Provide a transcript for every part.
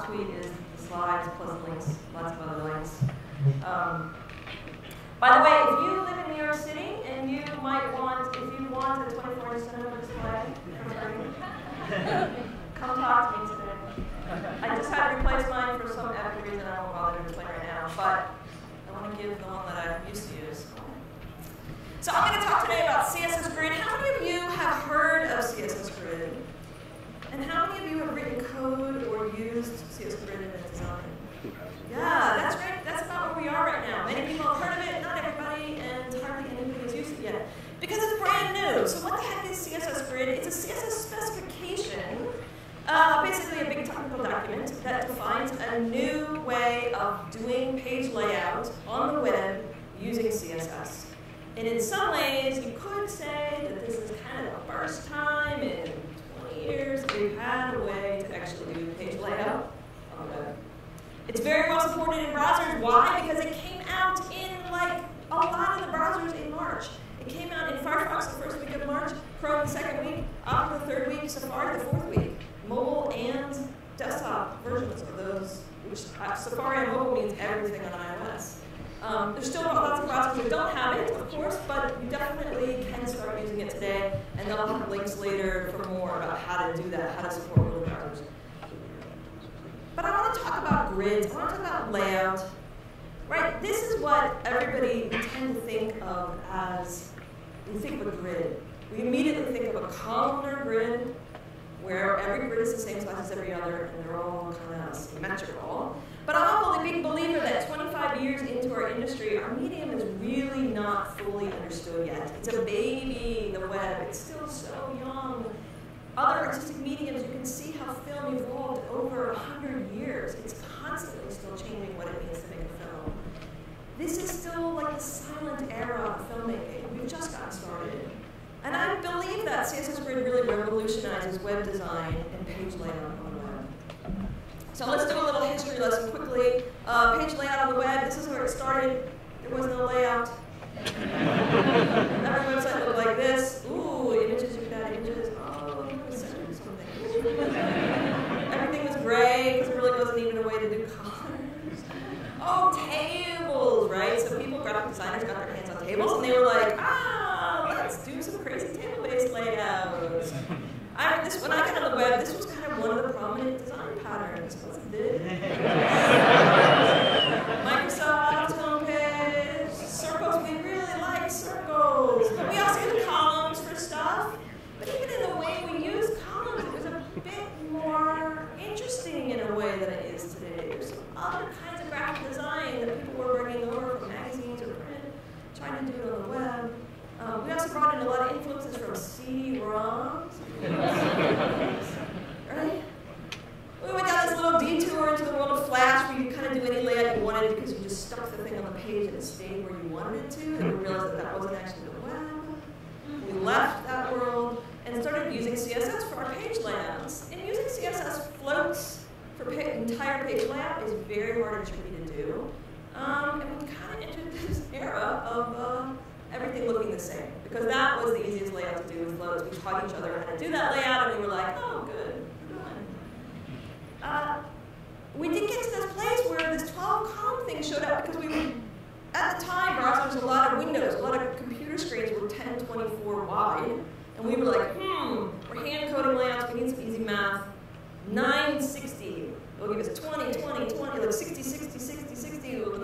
last tweet is the slides plus links, lots of other links. Um, by the way, if you live in New York City and you might want, if you want a 24 inch cinema display come talk to me today. I just had to replace mine for some epic reason I won't bother to explain right now, but I want to give the one that I used to use. So I'm going to talk today about CSS Grid. How many of you have heard of CSS Grid? And how many of you have written code or used CSS Grid in a design? Yeah, that's great. That's about where we are right now. Many people have heard of it, not everybody, and hardly anybody has used it yet. Because it's brand new. So what the heck is CSS Grid? It's a CSS specification, uh, basically a big technical document that defines a new way of doing page layout on the web using CSS. And in some ways, you could say that this is kind of the first time in 20 years we've had a way to actually do page layout on the web. It's very well supported in browsers. Why? Because it came out in like a lot of the browsers in March. It came out in Firefox the first week of March, Chrome the second week, Opera the third week, Safari the fourth week. Mobile and desktop versions of those, which uh, Safari and mobile means everything on iOS. Um, there's still lots of browsers that don't have it, of course, but you definitely can start using it today, and they'll have links later for more about to do that, how to support mobile browsers. But I want to talk about grids. I want to talk about layout. Right? This is what everybody tend to think of as we think of a grid. We immediately think of a columnar grid where every grid is the same size as every other and they're all kind of symmetrical. But I'm a big believer that 25 years into our industry, our medium is really not fully understood yet. It's a baby, the web. It's still so young other artistic mediums, you can see how film evolved over 100 years. It's constantly still changing what it means to make a film. This is still like the silent era of filmmaking. We've just gotten started. And I believe that CSS Grid really revolutionizes web design and page layout on the web. So let's do a little history lesson quickly. Uh, page layout on the web, this is where it started. There was no layout. Every website looked like this. Ooh, images, you could add images. Everything was gray because there really wasn't even a way to do colors. Oh, tables, right? So people, graphic designers, got their hands on tables and they were like, ah, let's do some crazy table-based layouts. I, this, when I got on the web, this was kind of one of the prominent design patterns, wasn't it? Microsoft homepage, circles, we really like circles. But we also use columns for stuff. But even in the way we use columns, it was a bit more interesting in a way than it is today. There's some other kinds of graphic design that people were bringing over from magazines or print, trying to do it on the web. Um, we also brought in a lot of influences from CD-ROMs. right? We went down this little detour into the world of Flash where you kind of do any layout you wanted because you just stuck the thing on the page and it stayed where you wanted it to, and we realized that that wasn't actually the web. We left that world and started using CSS for our page layouts. And using CSS floats for pa entire page layout is very hard and tricky to do. Um, and we kind of entered this era of uh, everything looking the same. Because that was the easiest layout to do with floats. We taught each other how to do that layout, and we were like, oh, good, uh, we did get to this place where this 12 column thing showed up because we were, at the time, browsers, a lot of windows, a lot of computer screens were 1024 wide. And we were like, hmm, we're hand coding layouts, we need some easy math. 960 will give us 20, 20, 20, like 60, 60, 60, 60. The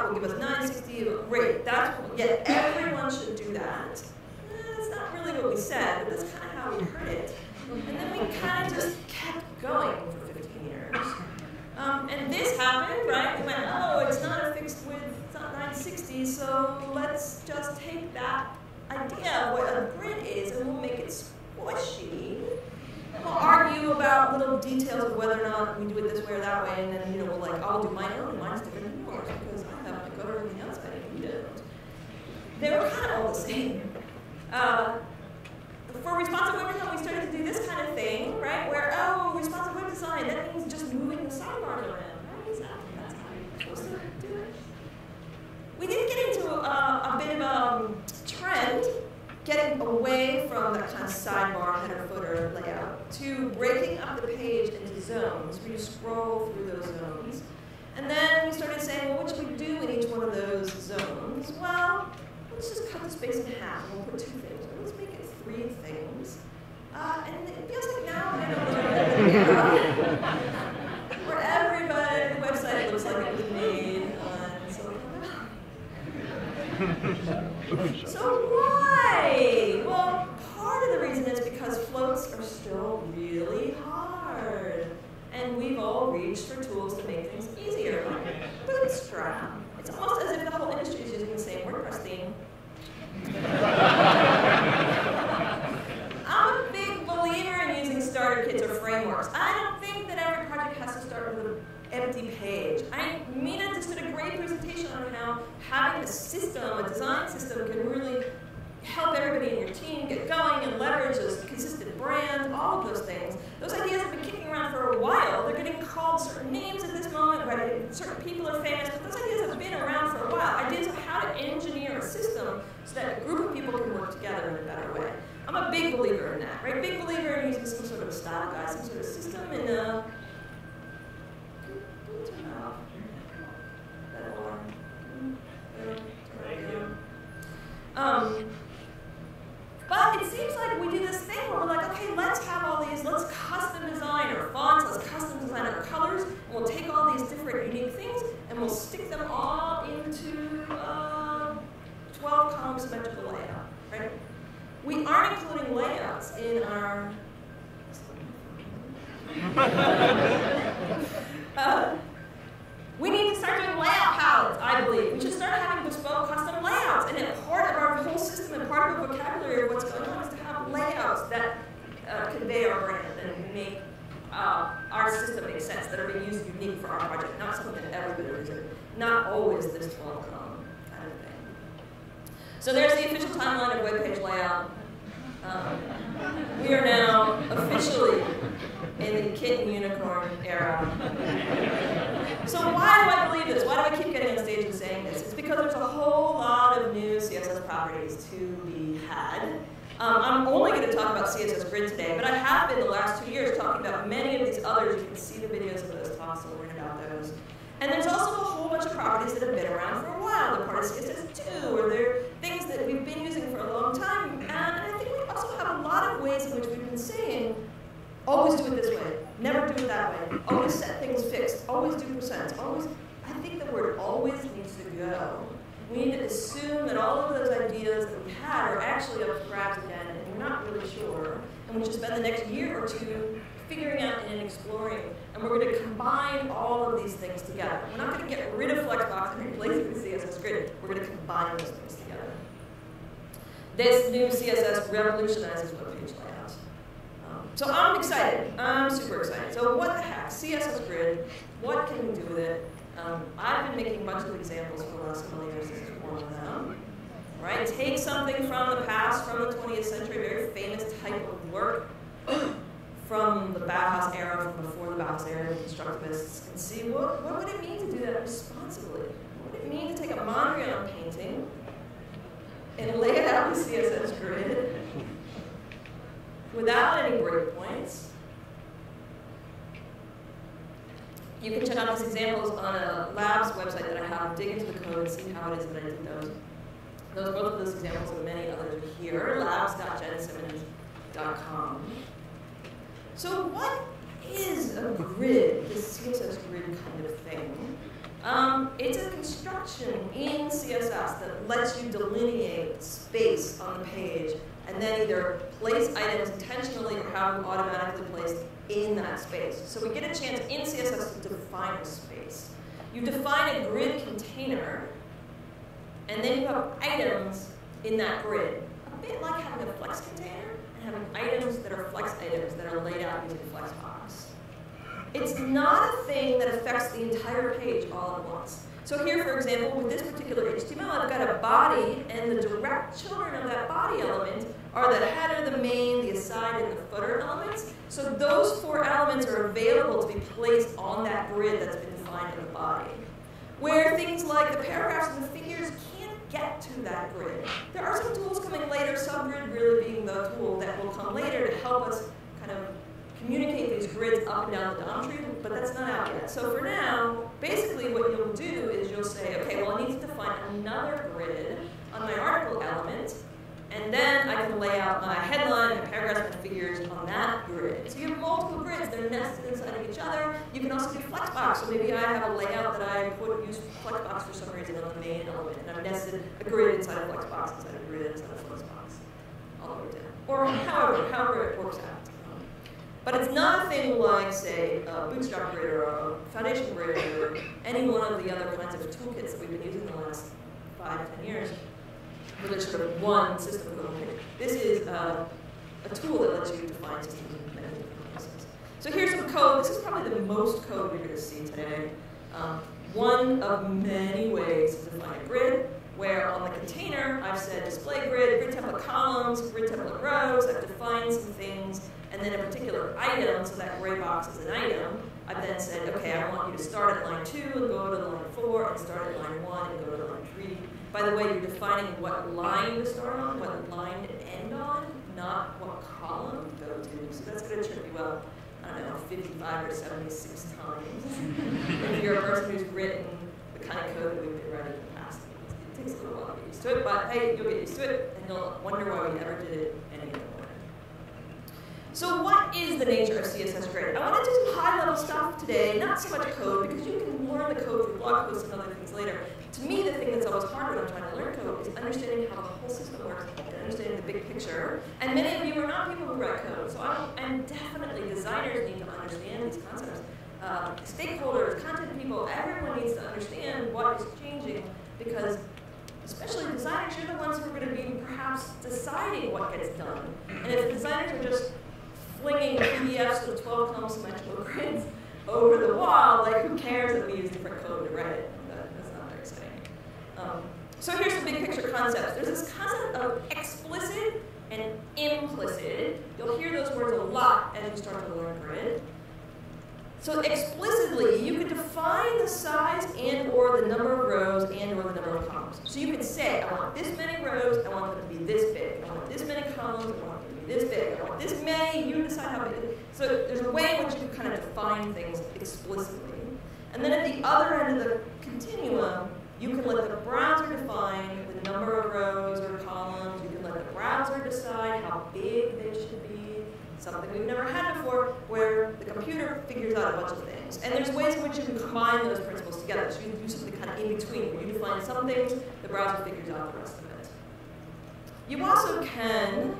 math will give us 960. Great, that's yeah, everyone should do that. That's not really what we said, but that's kind of how we heard it. And then we kind of just kept going for 15 years. Um, and this happened, right? We went, oh, it's not a fixed width, it's not 960, so let's just take that idea of what a grid is and we'll make it squishy. We'll argue about little details of whether or not we do it this way or that way, and then you know we'll like, I'll do my own, mine's different than yours because I have to go to everything else, but you don't. They were kind of all the same. Uh, for responsive web design, we started to do this kind of thing, right? Where oh, responsive web design that means just moving the sidebar around, right? Exactly. That's how you're supposed to do it. We did get into uh, a bit of a um, trend getting away from that kind of sidebar header footer layout to breaking up the page into zones where you scroll through those zones. And then we started saying, well, what should we do in each one of those zones? Well, let's just cut the space in half we'll put two things. Let's make it three things. Uh, and it feels like now a little bit where everybody, the website looks like it was made on Silicon so why? Well, part of the reason is because floats are still really hard. And we've all reached for tools to make things easier, Bootstrap. It's almost as if the whole industry is using the same WordPress theme. I'm a big believer in using starter kits or frameworks. I don't think that every project has to start with an empty page. I, Mina just did a great presentation on how having a system, a design system, can really help everybody in your team get going and leverage a consistent brand, all of those things. Those ideas have been kicking around for a while. They're getting called certain names at this moment, right? Certain people are famous, but those ideas have been around for a while. Ideas of how to engineer a system so that a group of people can work together in a better way. I'm a big believer in that, right? Big believer in using some sort of style guide, some sort of system, and uh, um, but it seems like we do this thing where we're like, okay, let's have all these, let's custom design our fonts, let's custom design our colors, and we'll take all these different unique things and we'll stick them all into uh, 12 column symmetrical layout, right? We aren't including layouts in our uh, we need to start doing layout palettes, I believe. We should start having bespoke custom layouts. And part of our whole system and part of the vocabulary of what's going on is to have layouts that uh, convey our brand and make uh, our system make sense, that are being used unique for our project, not something that everybody uses. Not always this 12 column kind of thing. So there's the official timeline of web page layout. Um, we are now officially in the kitten unicorn era. So why do I believe this? Why do I keep getting on stage and saying this? It's because there's a whole lot of new CSS properties to be had. Um, I'm only going to talk about CSS Grid today, but I have been the last two years talking about many of these others. You can see the videos of those talks, so learn about those. And there's also a whole bunch of properties that have been around for a while. They're part of CSS2, or they're things that we've been using for a long time. And, I think we also have a lot of ways in which we've been saying, always do it this way, never do it that way, always set things fixed, always do percents, always, I think the word always needs to go. We need to assume that all of those ideas that we had are actually up for grabs again, and we're not really sure. And we should spend the next year or two figuring out and exploring. And we're going to combine all of these things together. We're not going to get rid of Flexbox and replace it with CSS Grid. We're going to combine those things together. This new CSS revolutionizes web page layouts. Um, so I'm excited. I'm super excited. So what the heck? CSS Grid. What can we do with it? Um, I've been making a bunch of examples for the last couple of years. This is one of them. Right? Take something from the past, from the 20th century, very famous type of work, Bauhaus era, from before the Bauhaus era, the constructivists, and see what, what would it mean to do that responsibly? What would it mean to take a Mondrian painting and lay it out in CSS grid without any breakpoints? You can check out these examples on a labs website that I have. Dig into the code and see how it is that I did those. Those both of those examples and many others are here. Labs.jensimmons.com. So what is a grid, this CSS grid kind of thing? Um, it's a construction in CSS that lets you delineate space on the page and then either place items intentionally or have them automatically placed in that space. So we get a chance in CSS to define a space. You define a grid container, and then you have items in that grid. A bit like having a flex container items that are flex items that are laid out into the flex Flexbox. It's not a thing that affects the entire page all at once. So here, for example, with this particular HTML, I've got a body, and the direct children of that body element are the header, the main, the aside, and the footer elements. So those four elements are available to be placed on that grid that's been defined in the body. Where things like the paragraphs and the figures can't get to that grid. There are coming later, subgrid really being the tool that will come later to help us kind of communicate these grids up and down the DOM tree, but that's not out yet. So for now, basically what you'll do is you'll say, okay, well I need to define another grid on my article element, and then I can lay out my headline, my paragraphs, my figures on that grid. So you have multiple grids, they're nested inside of each other. You can also do flexbox. So maybe I have a layout that I put use flexbox for some reason on the main element, and I've nested a grid inside of flexbox, inside a grid inside of flexbox, all the way down. Or however, however it works out. But it's not a thing like, say, a Bootstrap grid or a Foundation grid or any one of the other kinds of toolkits that we've been using the last five, ten years there's sort of one system of code. This is uh, a tool that lets you define systems in many different places. So here's some code. This is probably the most code you're going to see today. Um, one of many ways to define a grid, where on the container I've said display grid, grid template columns, grid template rows, I've defined some things, and then a particular item, so that gray box is an item, I've then said, okay, I want you to start at line 2 and go to line 4, and start at line 1 and go to line 3, by the way, you're defining what line to start on, what line to end on, not what column to go to. So that's going to trip you up, I don't know, 55 or 76 times. if you're a person who's written the kind of code that we've been writing in the past. It takes a little while to get used to it, but hey, you'll get used to it, and you'll wonder why we ever did it any other way. So what is the nature of CSS grid? I want to do some high-level stuff today, not so much code, because you can learn the code through blog posts and other things later to me, the thing that's always hard when I'm trying to learn code is understanding how the whole system works and understanding the big picture. And many of you are not people who write code, so I'm, definitely designers need to understand these concepts. Uh, stakeholders, content people, everyone needs to understand what is changing because especially designers, you're the ones who are going to be perhaps deciding what gets done. And if designers are just flinging PDFs with 12 column symmetrical grids over the wall, like who cares that we use different code to write it? That's not Um, so here's the big picture concepts. There's this concept of explicit and implicit. You'll hear those words a lot as you start to learn grid. So explicitly, you can define the size and or the number of rows and or the number of columns. So you can say, I want this many rows, I want them to be this big. I want this many columns, I want this big. This many, you decide how big. So there's a way in which you can kind of define things explicitly. And then at the other end of the continuum, you can let the browser define the number of rows or columns. You can let the browser decide how big they should be. Something we've never had before, where the computer figures out a bunch of things. And there's ways in which you can combine those principles together. So you can do something kind of in between, where you define some things, the browser figures out the rest of it. You also can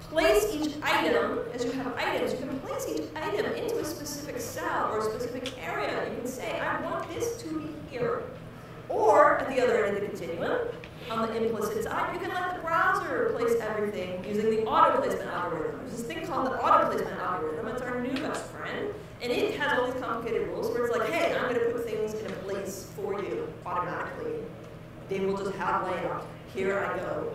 place each item, as you have items, you can place each item into a specific cell or a specific area. You can say, I want this to be here. Or at the other end of the continuum, on the implicit side, you can let the browser place everything using the auto placement algorithm. There's this thing called the auto placement algorithm. It's our new best friend. And it has all these complicated rules where it's like, hey, I'm going to put things in a place for you automatically. They will just have layout. Here I go.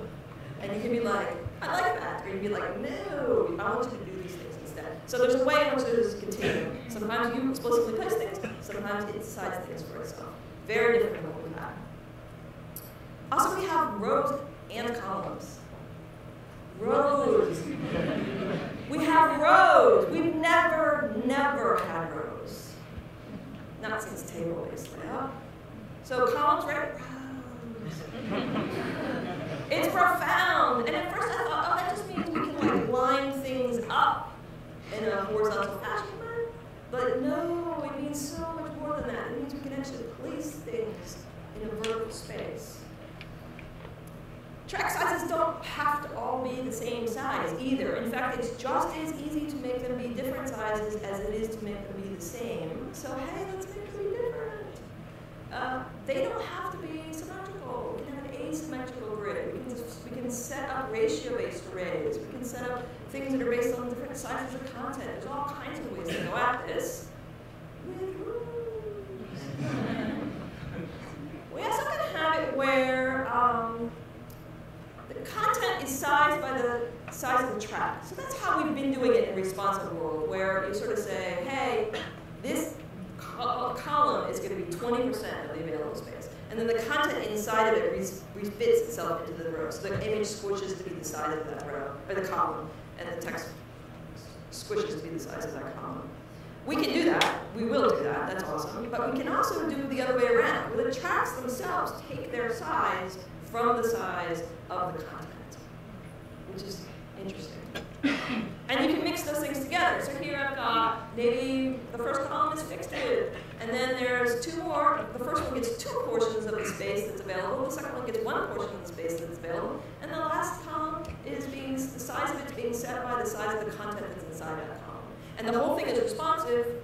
And you can be like, I like that. Or you'd be like, no, I want you to do these things instead. So there's a way in which there's a continuum. Sometimes you explicitly place things, sometimes it decides things for itself. Very different from what we have. Also, we have rows and columns. Rows. we have rows. We've never, never had rows. Not since table-based layout. So columns, right? Rows. It's profound. And at first I thought, oh, that just means we can like line things up in a horizontal fashion. But no, it means so much more than that. It means we can actually place things in a vertical space. Track sizes don't have to all be the same size either. In fact, it's just as easy to make them be different sizes as it is to make them be the same. So hey, let's make them be different. Uh, they don't have to be symmetrical. We can have an asymmetrical grid. We can, set up ratio-based arrays. We can set up things that are based on different sizes of content. There's all kinds of ways to go at this. we also can have it where um, the content is sized by the size of the track. So that's how we've been doing it in responsive world, where you sort of say, hey, this column is going to be 20% of the available space. And then the content inside of it refits itself into the row. So the image squishes to be the size of that row, or the column and the text squishes to be the size of that column. We can do that. We will do that. That's awesome. But we can also do the other way around, where the tracks themselves take their size from the size of the content, which is interesting. And you can mix those things together. So here I've got maybe the first column is fixed width, and then there's two more. The first one gets two portions of the space that's available. The second one gets one portion of the space that's available. And the last column is being, the size of it's being set by the size of the content that's inside that column. And the whole thing is responsive,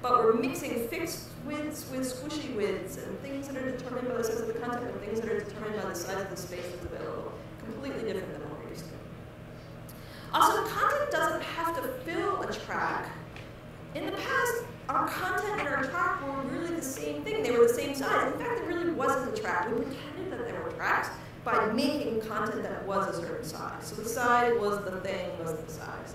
but we're mixing fixed widths with squishy widths and things that are determined by the size of the content and things that are determined by the size of the space that's available. Completely different than what we're used to. Also, content doesn't have to fill a track. In the past, our content and our track were really the same thing. They were the same size. In fact, it really wasn't a track. We pretended that there were tracks by making content that was a certain size. So the size was the thing, was the size.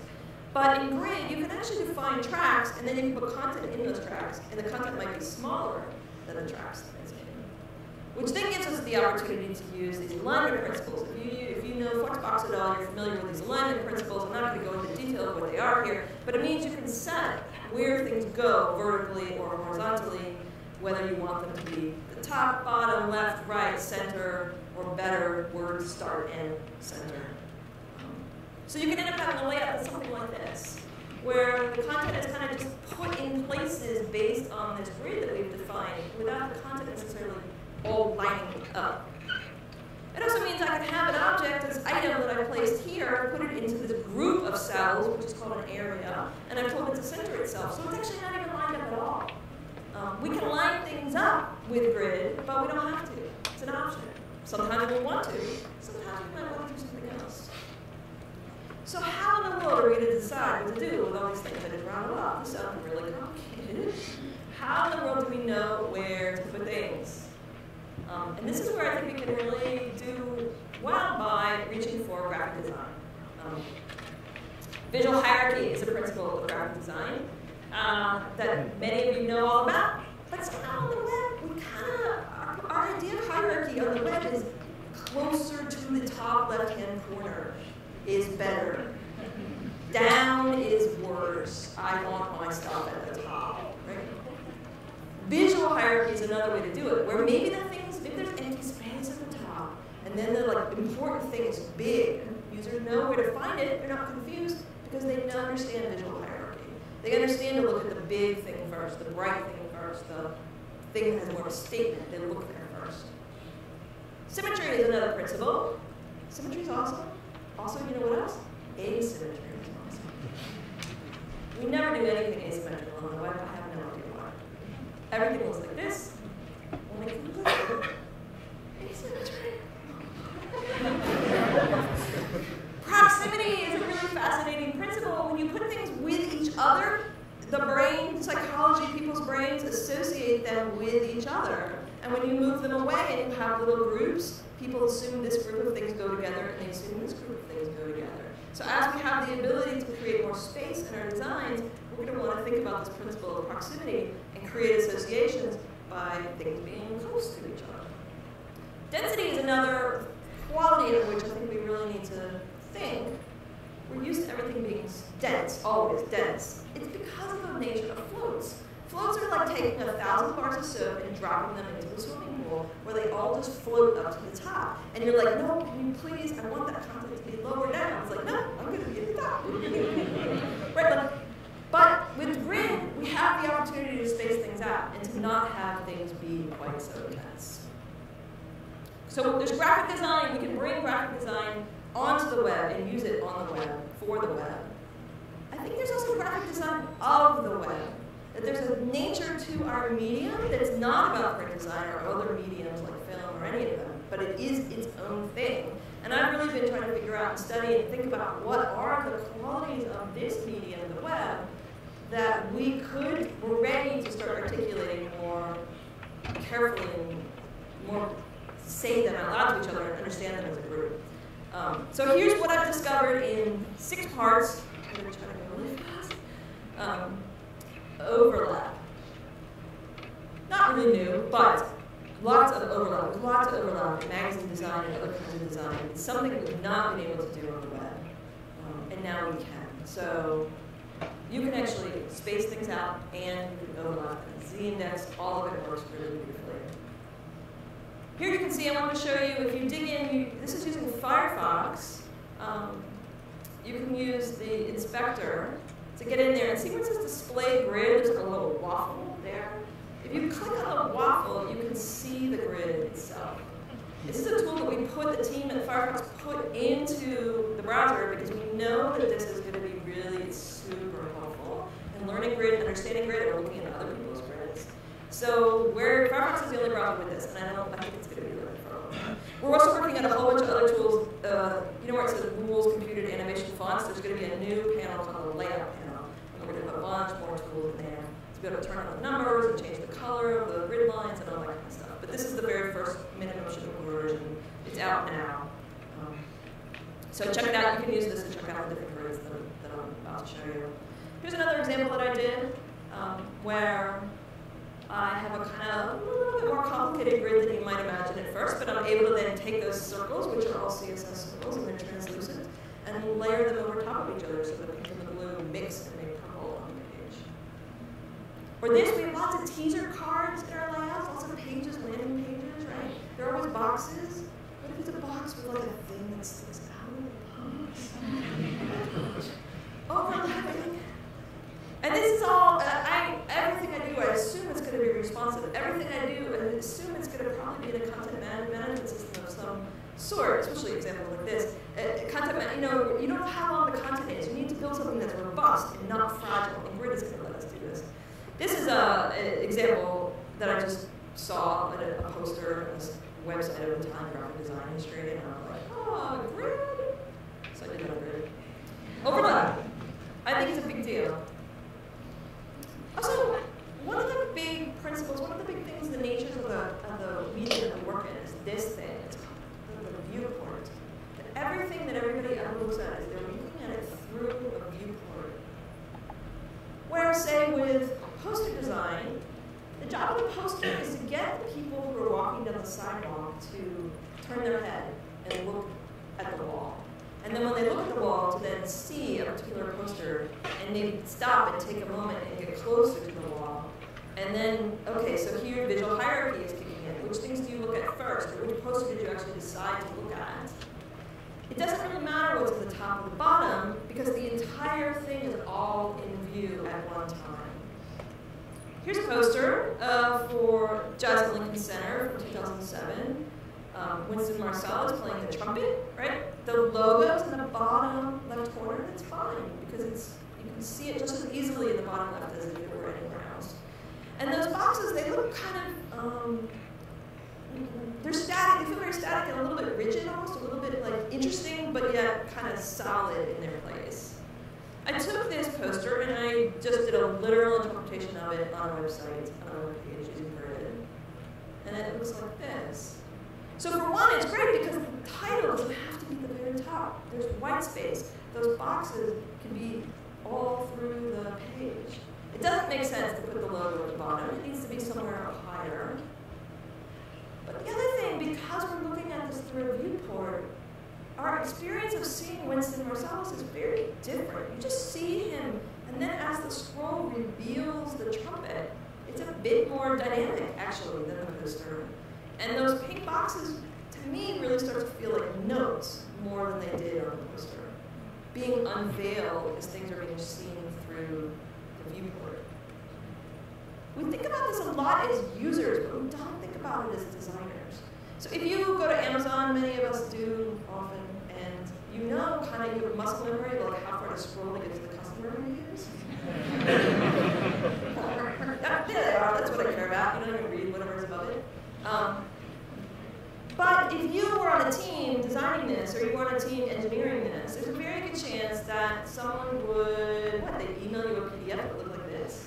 But in Grid, you can actually define tracks, and then you can put content in those tracks, and the content might be smaller than the tracks that it's in. Which then gives us the opportunity to use these alignment principles. If you know box at all, you're familiar with these alignment principles. I'm not going to go into detail of what they are here, but it means you can set where things go vertically or horizontally, whether you want them to be the top, bottom, left, right, center, or better, word start and center. So you can end up having a layout that's something like this, where the content is kind of just put in places based on this grid that we've defined without the content necessarily all lining up. It also means I can have an object, this item that I placed here, put it into this group of cells, which is called an area, and I've told it to center itself. So it's actually not even lined up at all. Um, we can line things up with grid, but we don't have to. It's an option. Sometimes we want to. Sometimes we might want to do something else. So how in the world are we going to decide what to do with all these things I just rounded off? This sounds really complicated. How in the world do we know where to put things? Um, and this is where I think we can really do well by reaching for graphic design. Um, visual hierarchy is a principle of graphic design uh, that many of you know all about. But somehow on the web, we kind of, our, our idea of hierarchy on the web is closer to the top left-hand corner is better. Down is worse. I want my stuff at the top. Right? Visual hierarchy is another way to do it, where maybe the things, maybe there's empty space at the top, and then the like important thing is big. Users know where to find it. They're not confused because they understand visual hierarchy. They understand to look at the big thing first, the bright thing first, the thing that has more of a statement. They look there first. Symmetry is another principle. Symmetry is awesome. Also, you know what else? Asymmetry is awesome. We never do anything asymmetrical on the web. I have no idea why. Everything looks like this. Only asymmetry. Proximity is a really fascinating principle. When you put things with each other, the brain, psychology, people's brains associate them with each other. And when you move them away and you have little groups, people assume this group of things go together and they assume this group of things go together. So as we have the ability to create more space in our designs, we're going to want to think about this principle of proximity and create associations by things being close to each other. Density is another quality of which I think we really need to think. We're used to everything being dense, always dense. It's because of the nature of floats. Floats are like taking a thousand bars of soap and dropping them into a swimming pool where they all just float up to the top. And you're like, no, can you please, I want that content to be lower down. It's like, no, I'm going to be at the top. right, but with grid, we have the opportunity to space things out and to not have things be quite so dense. So there's graphic design. We can bring graphic design onto the web and use it on the web, for the web. I think there's also graphic design of the web. That there's a nature to our medium that's not about print design or other mediums like film or any of them, but it is its own thing. And I've really been trying to figure out and study and think about what are the qualities of this medium, the web, that we could, we're ready to start articulating more carefully and more say them out loud to each other and understand them as a group. Um, so here's what I've discovered in six parts. I'm going to try to go really fast. Um, overlap. Not really new, but lots of overlap. lots of overlap in magazine design and other kinds of design. It's something we've not been able to do on the web, um, and now we can. So you can actually space things out, and you can overlap. Z-index, all of it works really beautifully. Here you can see, I want to show you, if you dig in, you, this is using Firefox. Um, you can use the inspector to get in there and see it says display grid, there's a little waffle there. If you click on the waffle, you can see the grid itself. This is a tool that we put the team at Firefox put into the browser because we know that this is going to be really super helpful in learning grid and understanding grid or looking at other people's grids. So where Firefox is the only browser with this, and I know I think it's going to be really fun. We're also working on a whole bunch of other tools. Uh, you know where it says rules, computed animation fonts? There's going to be a new panel called the layout panel. And we're going to have a bunch more tools in there to be able to turn on the numbers and change the color of the grid lines and all that kind of stuff. But this is the very first minimum shippable version. It's out now. Um, so check it out. You can use this to check out the different grids that, that I'm about to show you. Here's another example that I did um, where I have a kind of a little bit more complicated grid than you might imagine at first, but I'm able to then take those circles, which are all CSS circles, and they're translucent, and layer them over top of each other so the pink and the blue mix and make purple on the page. For this, we have lots of teaser cards in our layouts, lots of pages, landing pages, right? There are always boxes. What if it's a box with like a thing that sticks out of the box? Overlapping. And this is all, uh, I, everything I do, I assume going to be responsive. Everything I do, I assume it's going to probably be in a content management system of some sort, especially examples like this. Uh, content, you know, you don't know how long the content is. You need to build something that's robust and not fragile. And Grid is going to let us do this. This is an example that I just saw at a, a poster on this website of time graphic design history, and I was like, oh, Grid. So I did that Grid. Overlap. I think it's a big deal. Also, one of the big principles, one of the big things, the natures of the, of the media that we work in is this thing. It's called the, the viewport. That everything that everybody ever looks at is they're looking at it through a viewport. Where, say, with poster design, the job of the poster is to get the people who are walking down the sidewalk to turn their head and look at the wall. And then when they look at the wall to then see a particular poster and they stop and take a moment and get closer to the wall. And then, okay, so here visual hierarchy is kicking in. Which things do you look at first? Or which poster did you actually decide to look at? It doesn't really matter what's at the top or the bottom because the entire thing is all in view at one time. Here's a poster uh, for Jazz at Lincoln Center from 2007 um, Wynton Marsalis playing the trumpet, right? The logo's in the bottom left corner, that's fine because it's you can see it just as easily in the bottom left as if it were anywhere else. And those boxes, they look kind of, um, they're static, they feel very static and a little bit rigid almost, a little bit like interesting, but yet kind of solid in their place. I took this poster and I just did a literal interpretation of it on a website, on a web page using Grid. And it looks like this. So for one, it's great because the title doesn't have to be the very top. There's white space. Those boxes can be all through the page. It doesn't make sense to put the logo at the bottom. It needs to be somewhere up higher. But the other thing, because we're looking at this through a viewport, our experience of seeing Wynton Marsalis is very different. You just see him, and then as the scroll reveals the trumpet, it's a bit more dynamic, actually, than the poster. And those pink boxes, to me, really start to feel like notes more than they did on the poster. Being unveiled as things are being seen through the viewport. We think about this a lot as users, but we don't think about it as designers. So if you go to Amazon, many of us do often, and you know kind of your muscle memory, like how far to scroll to get to the customer reviews. that, yeah, that's what I care about. You don't even read whatever's above it. Um, but if you were on a team designing this, or you were on a team engineering this, there's a very good chance that someone would, what, they email you a PDF that looked like this,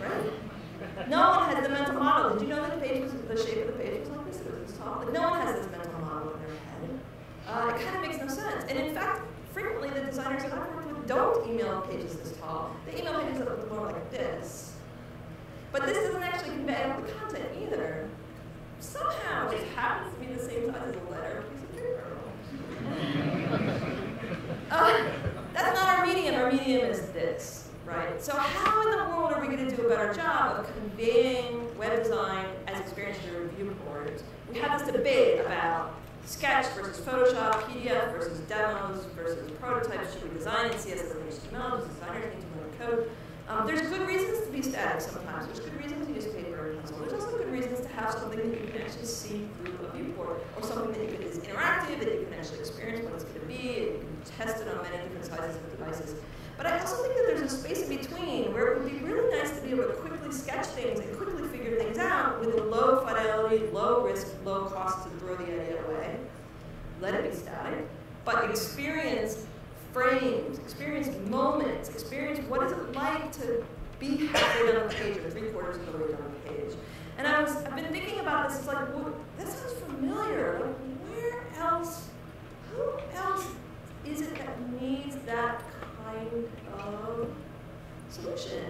right? No one has the mental model. Did you know that the page was, the shape of the page was like this? It was tall. No one has this mental model in their head. Uh, it kind of makes no sense. And in fact, frequently the designers that I've worked with don't email pages this tall. They email pages that look more like this. But this doesn't actually convey all the content either. Somehow it happens to be the same size as a letter piece of paper. uh, that's not our medium. Our medium is this. right? So how in the world are we going to do a better job of conveying web design as experience to review boards? We have this debate about Sketch versus Photoshop, PDF versus demos versus prototypes. Should we design in CSS and HTML? Does designers need to learn code? Um, there's good reasons to be static sometimes. There's good reasons to use paper and pencil. There's also good reasons to have something that you can actually see through a viewport, or something that you is interactive, that you can actually experience what it's going to be, and you can test it on many different sizes of devices. But I also think that there's a space in between where it would be really nice to be able to quickly sketch things and quickly figure things out with a low fidelity, low risk, low cost to throw the idea away. Let it be static, but experience frames, experience moments, experience what is it like to be halfway down the page or three quarters of the way down the page. And I was, I've been thinking about this, like, well, that sounds familiar. Like, where else, who else is it that needs that kind of solution?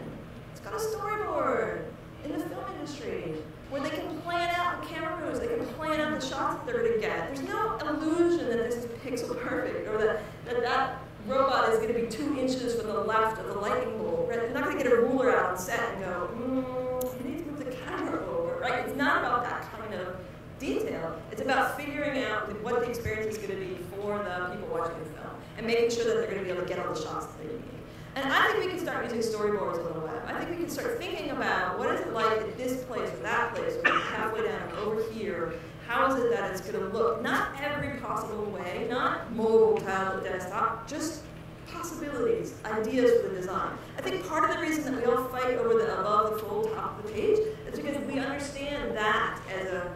It's got a storyboard in the film industry where they can plan out the camera moves, they can plan out the shots that they're going to get. There's no illusion that this is pixel perfect or that that, that robot is going to be two inches from the left of the lightning bolt. Right? They're not going to get a ruler out on set and go, mm, you need to move the camera over. Right? It's not about that kind of detail. It's about figuring out what the experience is going to be for the people watching the film and making sure that they're going to be able to get all the shots that they need. And I think we can start using storyboards on the web. I think we can start thinking about what is it like at this place or that place or halfway down over here. How is it that it's going to look? Not every possible way, not mobile, tablet, desktop, just possibilities, ideas for the design. I think part of the reason that we all fight over the above the fold top of the page is because we understand that as a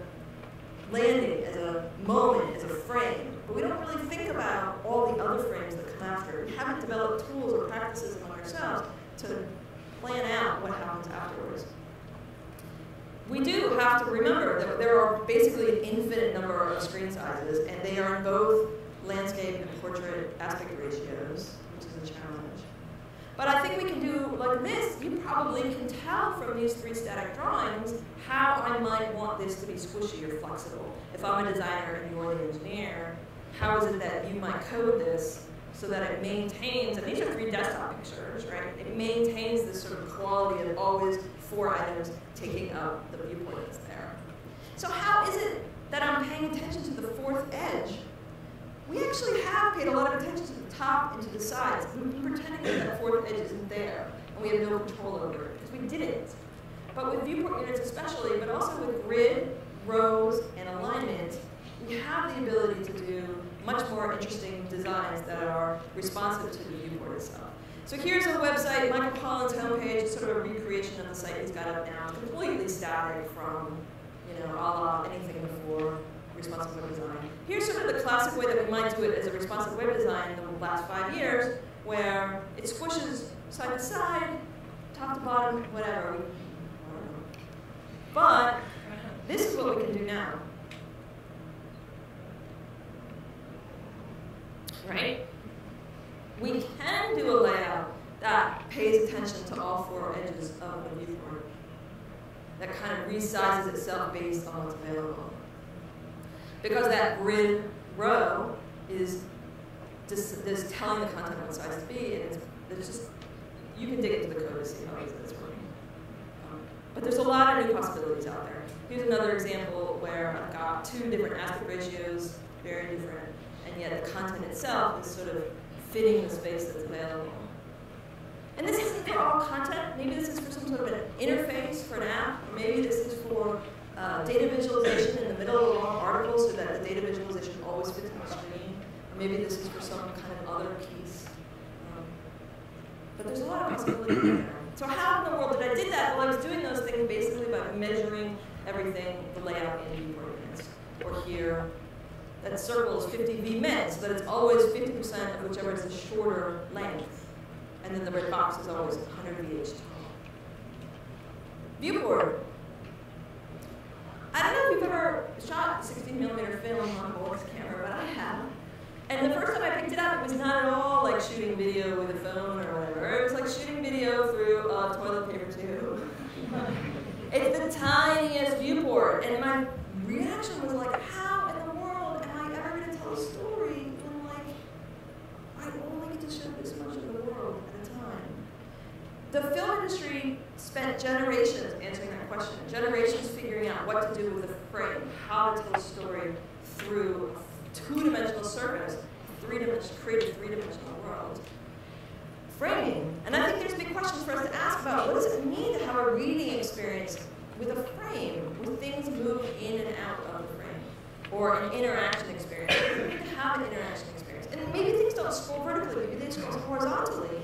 landing, as a moment, as a frame. But we don't really think about all the other frames that come after. We haven't developed tools or practices among ourselves to plan out what happens afterwards. We do have to remember that there are basically an infinite number of screen sizes, and they are in both landscape and portrait aspect ratios, which is a challenge. But I think we can do like this. You probably can tell from these three static drawings how I might want this to be squishy or flexible. If I'm a designer and you're the engineer, how is it that you might code this so that it maintains, and these are three desktop pictures, right? It maintains this sort of quality of always four items taking up the viewport that's there. So how is it that I'm paying attention to the fourth edge? We actually have paid a lot of attention to the top and to the sides. We've been pretending that that fourth edge isn't there, and we have no control over it, because we didn't. But with viewport units especially, but also with grid, rows, and alignment, we have the ability to do much more interesting designs that are responsive to the viewport itself. So here's a website, Michael Pollan's homepage, it's sort of a recreation of the site he's got up now. Completely static from, you know, a la anything before responsive web design. Here's sort of the classic way that we might do it as a responsive web design in the last five years, where it squishes side to side, top to bottom, whatever. But this is what we can do now. Right? We can do a layout that pays attention to all four edges of the viewport, that kind of resizes itself based on what's available. Because that grid row is just, just telling the content what size to be, and it's, it's just, you can dig into the code to see how easy it's working. Um, but there's a lot of new possibilities out there. Here's another example where I've got two different aspect ratios, very different and yet the content itself is sort of fitting the space that's available. And this isn't for all content. Maybe this is for some sort of an interface for an app, or maybe this is for uh, data visualization in the middle of a long article so that the data visualization always fits on the screen. Or maybe this is for some kind of other piece. Um, but there's a lot of possibility there. So how in the world did I did that? Well, I was doing those things basically by measuring everything, the layout in units. Or here, that circle is 50 vmin, so that it's always 50% of whichever is the shorter length. And then the red box is always 100 VH tall. Viewport. I don't know if you've ever shot 16 millimeter film on a Bolex camera, but I have. And the first time I picked it up, it was not at all like shooting video with a phone or whatever. It was like shooting video through a toilet paper tube. it's the tiniest viewport, and my reaction was like, how the world at a time. The film industry spent generations answering that question, generations figuring out what to do with a frame, how to tell a story through a two-dimensional surface, three-dimensional, create a three-dimensional world. Framing. And I think there's big questions for us to ask about what does it mean to have a reading experience with a frame, where things move in and out of the frame, or an interaction experience. We need to have an interaction experience. And maybe things don't scroll vertically, maybe they scroll horizontally.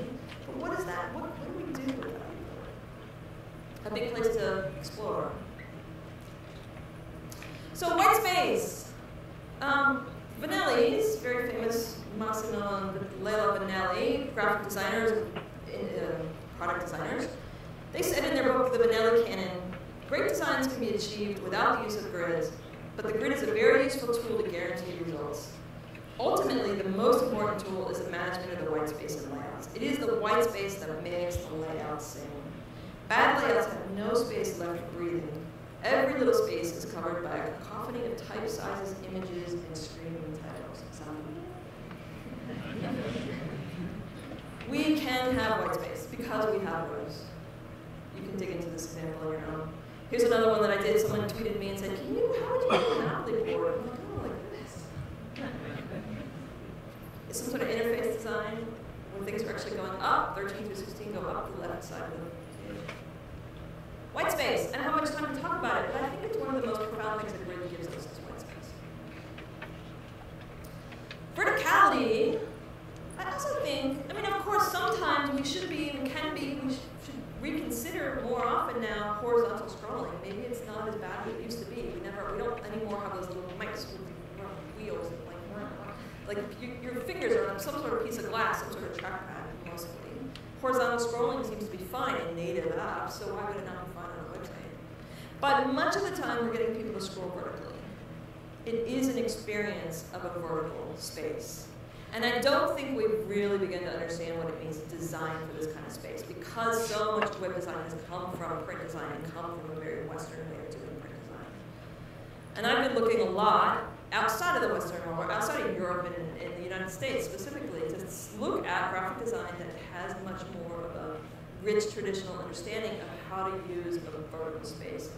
But what is that? What, what do we do with that? A big place to explore. So white space. Um, Vignelli's, very famous Massimo and Lella Vignelli, graphic designers, uh, product designers, they said in their book, The Vignelli Canon, great designs can be achieved without the use of grids, but the grid is a very useful tool to guarantee results. Ultimately, the most important tool is the management of the white space and layouts. It is the white space that makes the layout sing. Bad layouts have no space left for breathing. Every little space is covered by a cacophony of type sizes, images, and screaming titles. we can have white space because we have rows. You can dig into this example on your own. Here's another one that I did. Someone tweeted me and said, "Can you? How would you make a Monopoly board?" I'm like, "Oh, like this." It's some sort of interface design when things are actually going up. 13 through 16 go up the left side of the page. White space. Don't have much time to talk about it, but I think it's one of the most profound things that really gives us is white space. Verticality. I also think, I mean, of course, sometimes we should be, we can be, we should reconsider more often now horizontal scrolling. Maybe it's not as bad as it used to be. We never, we don't anymore have those little mice with wheels and like, like your fingers are on some sort of piece of glass, some sort of trackpad mostly. Horizontal scrolling seems to be fine in native apps, so why would it not be fine on a website? But much of the time, we're getting people to scroll vertically. It is an experience of a vertical space. And I don't think we've really begun to understand what it means to design for this kind of space because so much web design has come from print design and come from a very Western way of doing print design. And I've been looking a lot outside of the Western world, or outside of Europe and the United States specifically, to look at graphic design that has much more of a rich traditional understanding of how to use a vertical space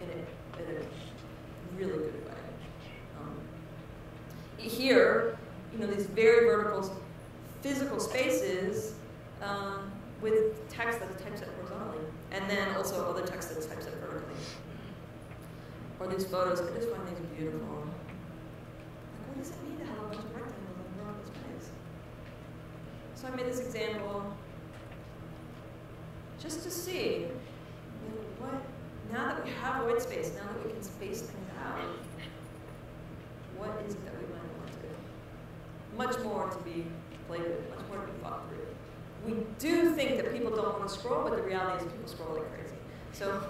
in a, in a really good way. Um, here, you know, these very vertical physical spaces um, with text that's typeset horizontally, and then also other text that's typeset vertically. Or these photos, I just find these beautiful. Like, what does it mean a a vertical space? So I made this example just to see what, now that we have white space, now that we can space things out, what is it that we might want to do? much more to be played with, much more to be thought through. We do think that people don't want to scroll, but the reality is people scroll like crazy. So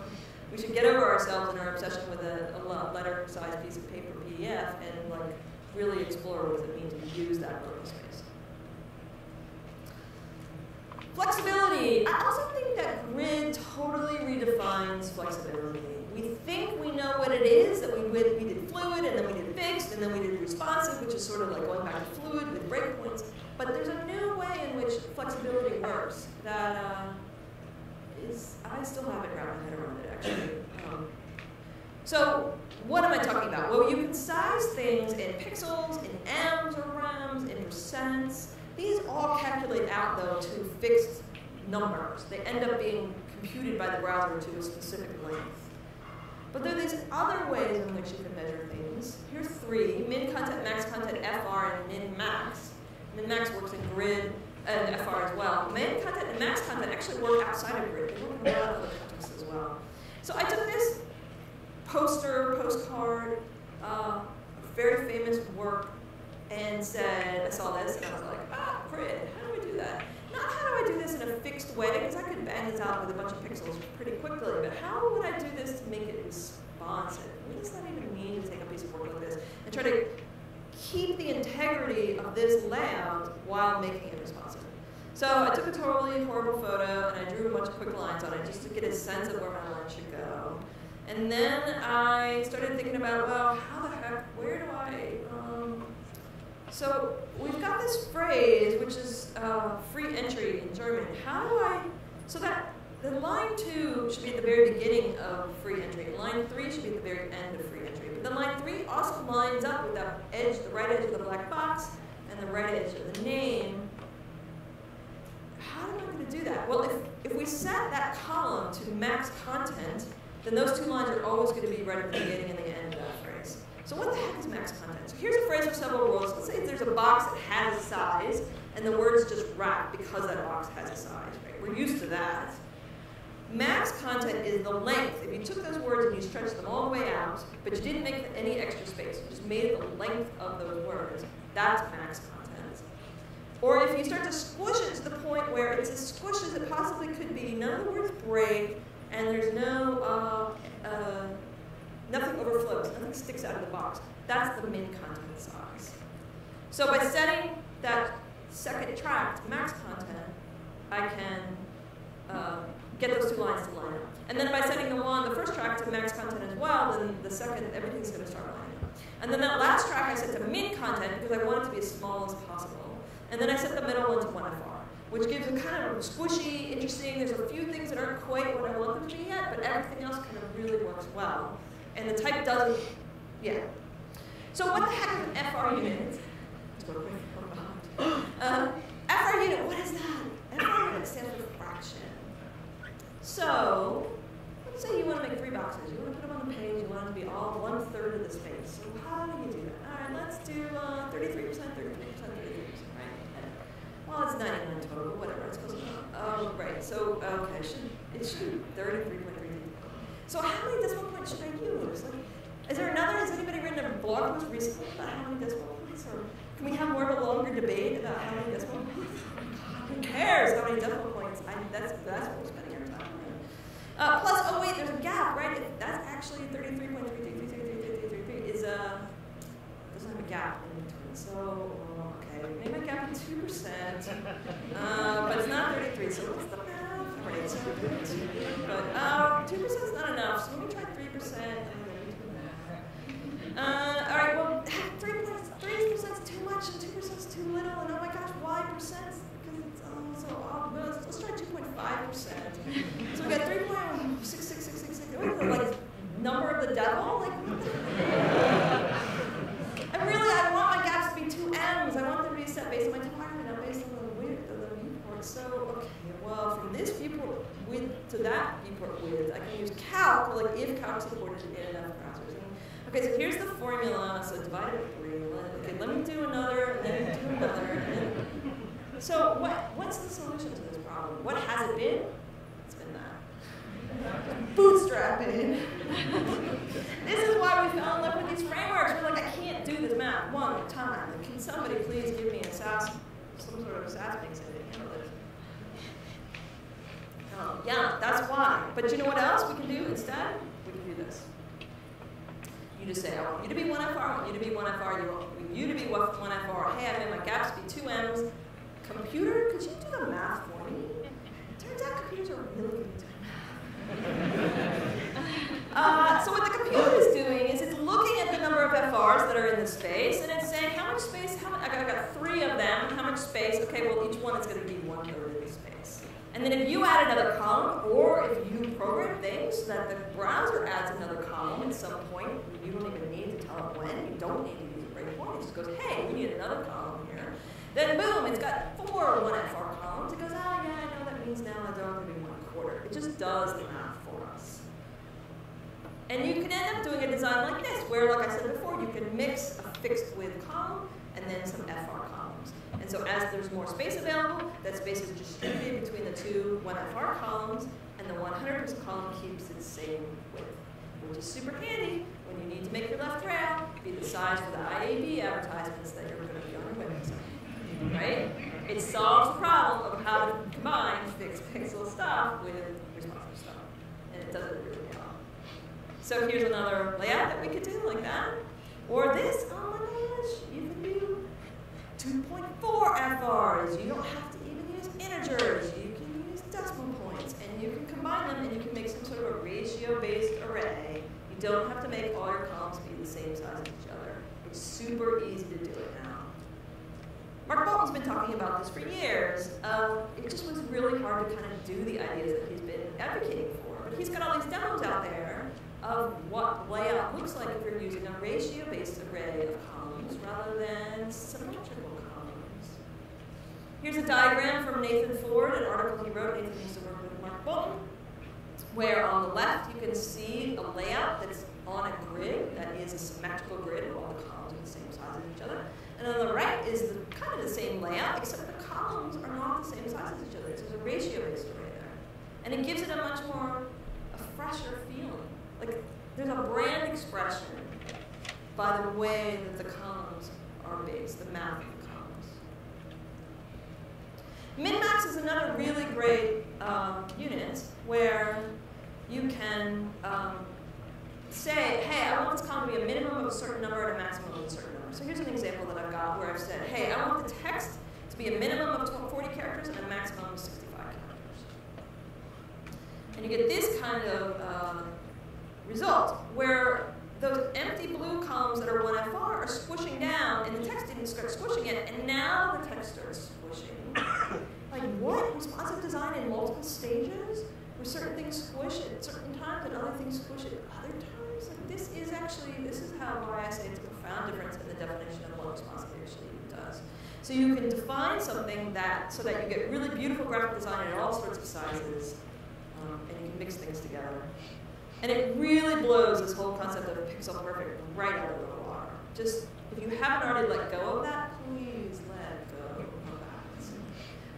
we should get over ourselves and our obsession with a, a letter-sized piece of paper PDF and like really explore what it mean to use that vertical space. Flexibility. I also think that grid totally redefines flexibility. We think we know what it is, that we, we did fluid, and then we did fixed, and then we did responsive, which is sort of like going back to fluid with breakpoints. But there's a new way in which flexibility works that uh, is, I still haven't wrapped my head around it, actually. Um, so what am I talking about? Well, you can size things in pixels, in ems or rems, in percents. These all calculate out, though, to fixed numbers. They end up being computed by the browser to a specific length. But there are these other ways in which you can measure things. Here's three, min content, max content, FR, and min max. Min max works in grid and FR as well. Min content and max content actually work outside of grid. They work in a lot of other contexts as well. So I took this poster, postcard, uh, very famous work, and said, I saw this, and I was like, ah, grid, how do I do that? Not how do I do this in a fixed way, because I could bang this out with a bunch of pixels pretty quickly, but how would I do this to make it responsive? What does that even mean to take a piece of work like this and try to keep the integrity of this layout while making it responsive? So I took a totally horrible photo and I drew a bunch of quick lines on it just to get a sense of where my line should go. And then I started thinking about, well, how the heck, where do I, um, so we've got this phrase, which is uh, free entry in German. How do I, so that the line two should be at the very beginning of free entry. Line three should be at the very end of free entry. But then line three also lines up with that edge, the right edge of the black box, and the right edge of the name. How am I going to do that? Well, if, if we set that column to max content, then those two lines are always going to be right at the beginning and the end of that phrase. So what the heck is max content? So here's a phrase with several rules. Let's say there's a box that has a size, and the words just wrap because that box has a size. Right? We're used to that. Max content is the length. If you took those words and you stretched them all the way out, but you didn't make any extra space, you just made the length of those words, that's max content. Or if you start to squish it to the point where it's as squished as it possibly could be, none of the words break, and there's no, uh, uh, nothing overflows, nothing sticks out of the box. That's the min content size. So by setting that second track to max content, I can uh, get those two lines to line up. And then by setting the one, the first track to max content as well, then the second, everything's going to start lining up. And then that last track I set to min content because I want it to be as small as possible. And then I set the middle one to 1FR, which gives a kind of squishy, interesting, there's a few things that aren't quite what I want them to be yet, but everything else kind of really works well. And the type doesn't, yeah. So what the heck is an FR unit? Uh, FR unit, what is that? FR unit stands for fraction. So, let's say you want to make three boxes. You want to put them on the page, you want them to be all one third of the space. So how do you do that? All right, let's do 33%, uh, 33%, 33%. Well, it's 99 total, whatever, it's close. Oh, right, so, okay, should, it should 33.3. So how many decimal points should I use? Like, is there another, has anybody written a blog post recently about how many decimal points? Or can we have more of a longer debate about how many decimal points? Who cares how many decimal points? I, that's, that's what we're spending our time on. Uh, plus, oh wait, there's a gap, right? That's actually 33.3333333 is, a, doesn't have a gap in between. So, Maybe I got 2%, uh, but it's not 33, so what's the math? Right, so but uh, 2% is not enough, so let me try 3%. Uh, all right, well, 3 percent is too much and 2% is too little, and oh my gosh, why percent? Because it's oh, so off. Well, let's, let's try 2.5%. So we got 3.66666. What is the like number of the devil? Like, and really, I want my gaps to be two M's. I want them to be set based on my typography, not based on the width of the viewport. So, okay, well, from this viewport width to I can use calc, like if calc supported in enough browsers. Okay, so here's the formula. So divide it by three. Okay, let me do another, then do another. So what, what's the solution to this problem? What has it been? It's been that. Bootstrapping. this is why we fell in love with these frameworks. We're like, I can't do this math one time. Can somebody please give me a Sass, some sort of Sass handle this? Um, yeah, that's why. But you know what else we can do instead? We can do this. You just say, I want you to be 1FR, I want you to be 1FR, you want you to be 1FR. Hey, I made my gaps be two M's. Computer, could you do the math for me? Turns out computers are really good at uh, so what the computer is doing is it's looking at the number of FRs that are in the space, and it's saying how much space, how much, I got, I got three of them, how much space, okay, well each one is going to be one third of the space. And then if you add another column, or if you program things so that the browser adds another column at some point, you don't even need to tell it when, you don't need to use a breakpoint, it just goes, hey, we need another column here. Then boom, it's got four 1FR columns, it goes, oh yeah, I know that means now I don't have to be one quarter. It just does the math for us. And you can end up doing a design like this, where, like I said before, you can mix a fixed width column and then some FR columns. And so as there's more space available, that space is distributed between the two 1FR columns, and the 100 column keeps its same width, which is super handy when you need to make your left rail be the size for the IAB advertisements that you're going to be on your website, right? It solves the problem of how to combine fixed pixel stuff with responsive stuff. And it does it really well. So here's another layout that we could do like that. Or this, oh my gosh, you can do 2.4 FRs. You don't have to even use integers. You can use decimal points. And you can combine them and you can make some sort of a ratio-based array. You don't have to make all your columns be the same size as each other. It's super easy to do it now. Mark Boulton's been talking about this for years. Um, it just was really hard to kind of do the ideas that he's been advocating for, but he's got all these demos out there of what layout looks like if you're using a ratio-based array of columns rather than symmetrical columns. Here's a diagram from Nathan Ford, an article he wrote. Nathan used to work with Mark Boulton, where on the left you can see a layout that's on a grid that is a symmetrical grid of all the columns are the same size as each other. And on the right is the, kind of the same layout, except the columns are not the same size as each other. So there's a ratio-based array there. And it gives it a much more, a fresher feeling. Like there's a brand expression by the way that the columns are based, the math. Min-max is another really great um, unit where you can um, say, hey, I want this column to be a minimum of a certain number and a maximum of a certain number. So here's an example that I've got where I've said, hey, I want the text to be a minimum of 40 characters and a maximum of 65 characters. And you get this kind of uh, result where those empty blue columns that are 1FR are squishing down, and the text didn't start squishing yet, and now the text starts. Like, what? Responsive design in multiple stages? Where certain things squish at certain times and other things squish at other times? Like, this is actually, this is how why I say it's a profound difference in the definition of what responsive actually does. So you can define something that, so that you get really beautiful graphic design in all sorts of sizes, um, and you can mix things together. And it really blows this whole concept of pixel perfect right out of the water. Just, if you haven't already let go of that, please let go of that.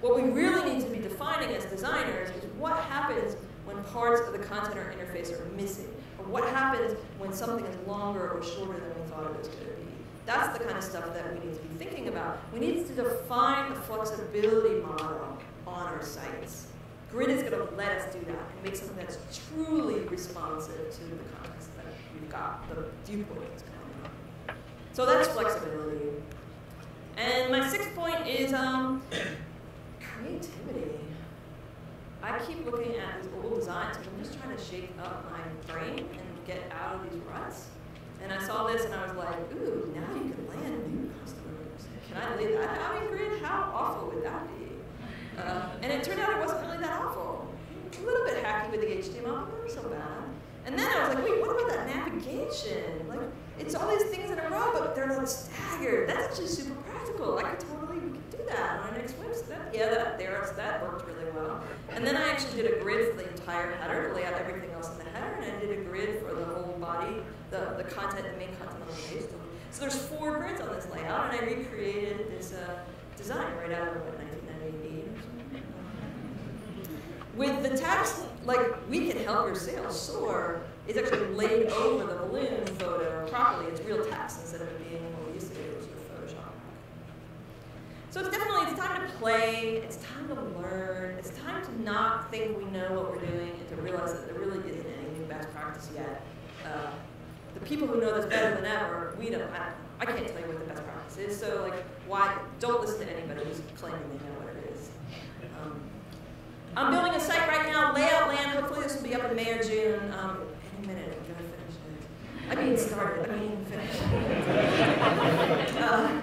What we really need to be defining as designers is what happens when parts of the content or interface are missing, or what happens when something is longer or shorter than we thought it was going to be. That's the kind of stuff that we need to be thinking about. We need to define the flexibility model on our sites. Grid is going to let us do that and make something that's truly responsive to the context that we've got, the viewport that's coming up. So that's flexibility. And my sixth point is um, creativity. I keep looking at these old designs because I'm just trying to shake up my brain and get out of these ruts. And I saw this and I was like, ooh, now you can land new customers. Can I lay that out in grid? How awful would that be? Uh, and it turned out it wasn't really that awful. A little bit hacky with the HTML, but not so bad. And then I was like, wait, what about that navigation? Like, it's all these things in a row, but they're like staggered. That's actually super practical. I could totally that on an X website. Yeah, that there, that worked really well. And then I actually did a grid for the entire header to lay out everything else in the header, and I did a grid for the whole body, the, the content, the main content on the page. So there's four grids on this layout, and I recreated this uh, design right out of what, 1998 or something. With the text, like, we can help your sales soar, it's actually laid over the balloon photo properly. It's real text instead of it being what we used to do, which was Photoshop. So it's definitely, it's time to play, it's time to learn, it's time to not think we know what we're doing and to realize that there really isn't any new best practice yet. Uh, the people who know this better than ever, we don't, I, I can't tell you what the best practice is, so like, why, don't listen to anybody who's claiming they know what it is. Um, I'm building a site right now, Layout Land, hopefully this will be up in May or June. Um, any minute, I'm gonna finish it. I mean, started, I mean, finished. uh,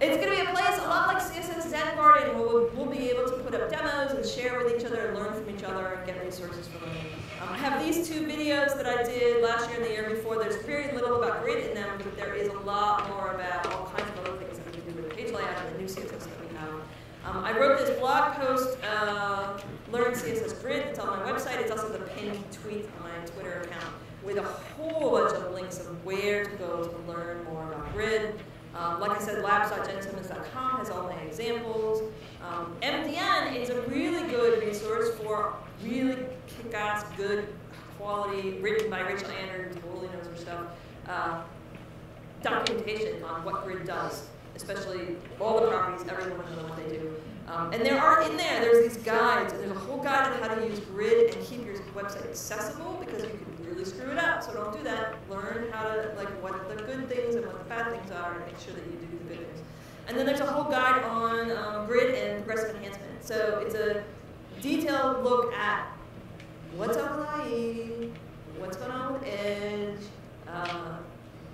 it's going to be a place a lot like CSS Zen Garden where we'll, we'll, be able to put up demos and share with each other and learn from each other and get resources from them. Um, I have these two videos that I did last year and the year before. There's very little about grid in them, but there is a lot more about all kinds of other things that we can do with page layout and the new CSS that we have. Um, I wrote this blog post, uh, Learn CSS Grid. It's on my website. It's also the pinned tweet on my Twitter account with a whole bunch of links of where to go to learn more about grid. Um, like I said, labs.jensimmons.com has all my examples. Um, MDN is a really good resource for really kick-ass, good quality, written by Rachel Andrews, who totally knows her stuff, uh, documentation on what grid does, especially all the properties, everyone knows what they do. Um, and there are in there, there's these guides, and there's a whole guide on how to use grid and keep your website accessible because you can really screw it up. So don't do that. Learn how to, like, what the good things and what the bad things are, and make sure that you do. And then there's a whole guide on um, grid and progressive enhancement. So it's a detailed look at what's up with IE, what's going on with Edge, uh,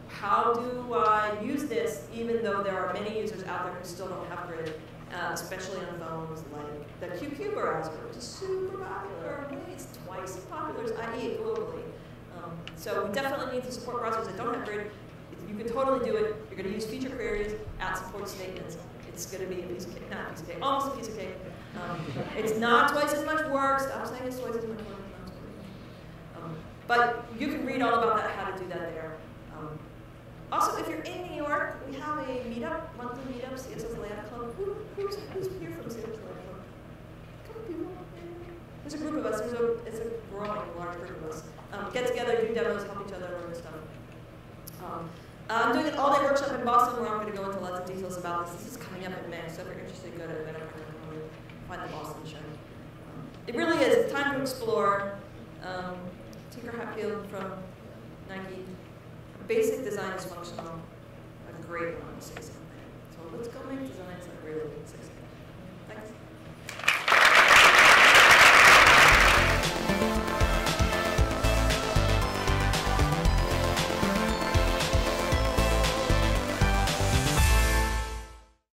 how do I use this even though there are many users out there who still don't have grid, uh, especially on phones like the QQ browser, which is super popular. It's twice as popular as IE globally. Um, so we definitely need to support browsers that don't have grid. You can totally do it. You're going to use feature queries, add support statements. It's going to be a piece of cake, not a piece of cake, almost a piece of cake. Um, it's not twice as much work. Stop saying it's twice as much work. Um, but you can read all about that, how to do that there. Um, also, if you're in New York, we have a meetup, monthly meetup, CSS Layout Club. Who, who's, who's here from CSS Layout Club? Couple people. There's a group of us. There's a, it's a growing, large group of us. Um, get together, do demos, help each other, learn stuff. Um, I'm doing an all-day workshop in Boston where I'm going to go into lots of details about this. This is coming up in May, so if you're interested, go to Eventbrite.com find the Boston show. Um, it really is time to explore. Um, Tinker Hatfield from Nike. Basic design is functional. A great one to say something. So let's go make designs that really say something.